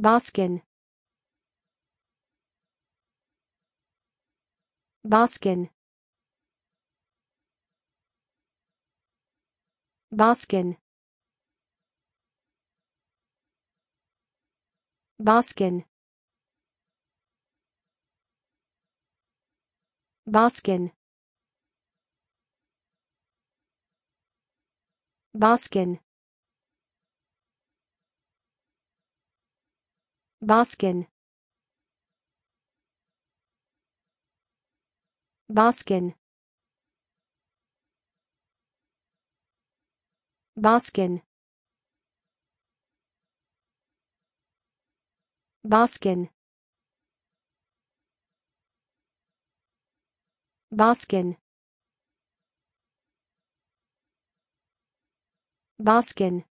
Baskin. Baskin. Baskin. Baskin. Baskin. Baskin. Baskin. Baskin. Baskin. Baskin. Baskin. Baskin.